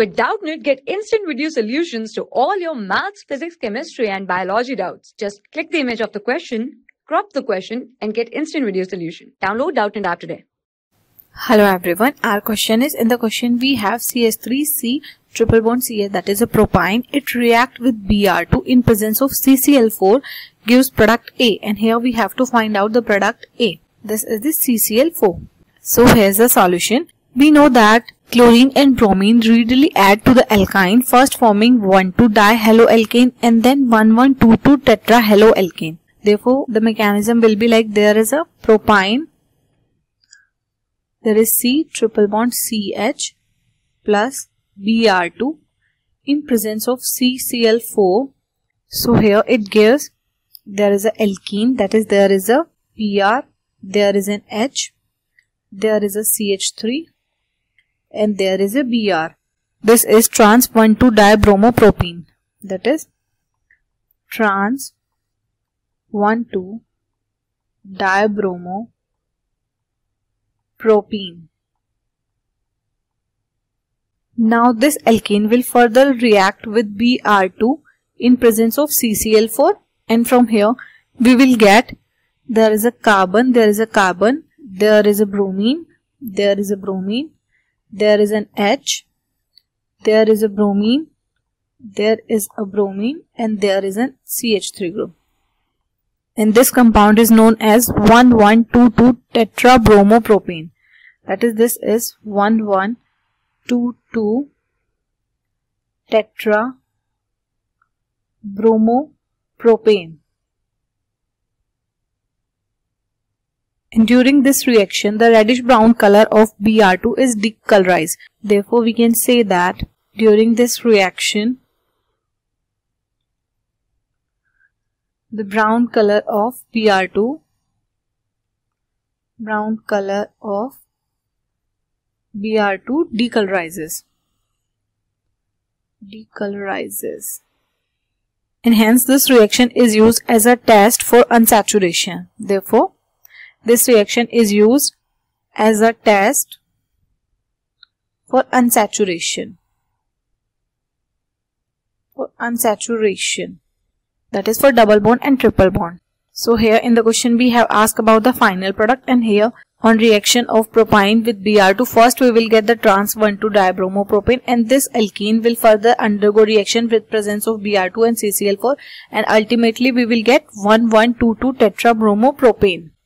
With Doubtnut, get instant video solutions to all your maths, physics, chemistry, and biology doubts. Just click the image of the question, crop the question, and get instant video solution. Download Doubtnut app today. Hello everyone, our question is in the question we have CH3C triple bond CH that is a propyne. It react with Br2 in presence of CCl4 gives product A and here we have to find out the product A. This is the CCl4. So here's the solution. We know that chlorine and bromine readily add to the alkyne first forming 1,2 dihaloalkane and then 1,1,2,2 tetrahaloalkane. Therefore the mechanism will be like there is a propyne there is C triple bond CH plus Br2 in presence of CCl4. So here it gives there is a alkene that is there is a Br, there is an H, there is a CH3 and there is a Br. This is trans 1,2 dibromopropene that is trans 1,2 dibromo propene. Now this alkene will further react with Br2 in presence of CCl4 and from here we will get there is a carbon, there is a carbon, there is a bromine, there is a bromine, there is an H, there is a bromine, there is a bromine and there is an CH3 group. And this compound is known as 1122 tetrabromopropane that is this is 1122 tetra and during this reaction the reddish brown color of Br2 is decolorized. Therefore we can say that during this reaction the brown color of Br2 brown color of Br2 decolorizes decolorizes and hence this reaction is used as a test for unsaturation. Therefore this reaction is used as a test for unsaturation for unsaturation that is for double bond and triple bond. So here in the question we have asked about the final product and here on reaction of propyne with Br2 first we will get the trans 1,2 dibromopropane and this alkene will further undergo reaction with presence of Br2 and CCl4 and ultimately we will get 1122 tetrabromopropane.